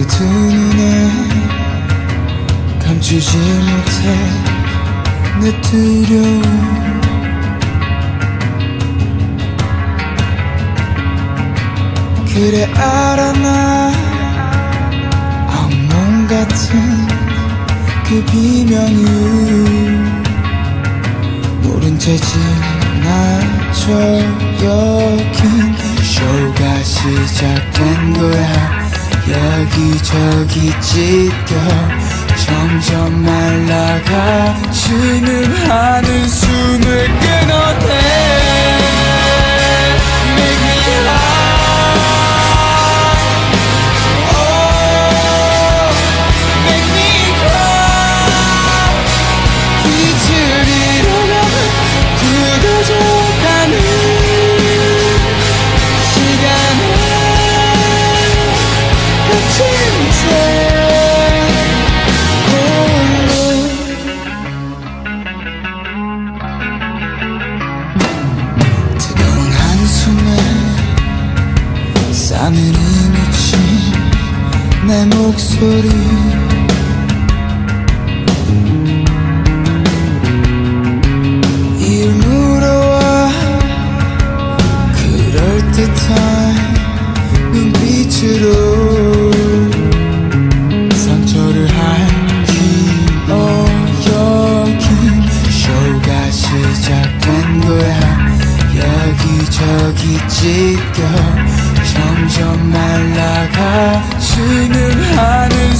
그 두 눈에 감추지 못해 내 두려움. 그래 알아 나 악몽 같은 그 비명을 모른 채 지나쳐 여긴 여기저기 찢겨 점점 말라가 지는 한숨을 내 목소리. 이를 물어와 그럴듯한 눈빛으로 상처를 할기어 여긴 쇼가 시작된 거야. 여기저기 찢겨 점점 말라 가지는 한숨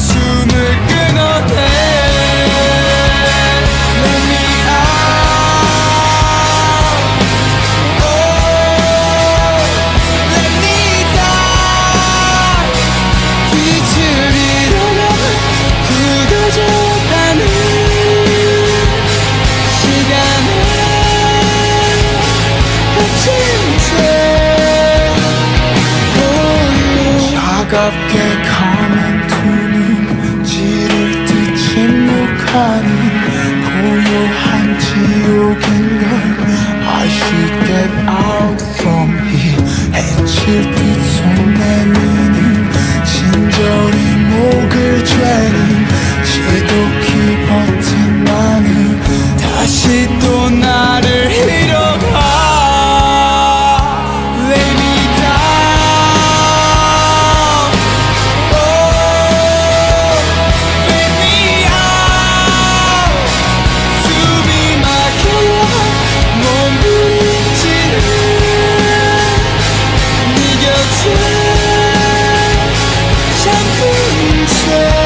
하는 고요한 지옥인 걸 I should get out from here 해칠 say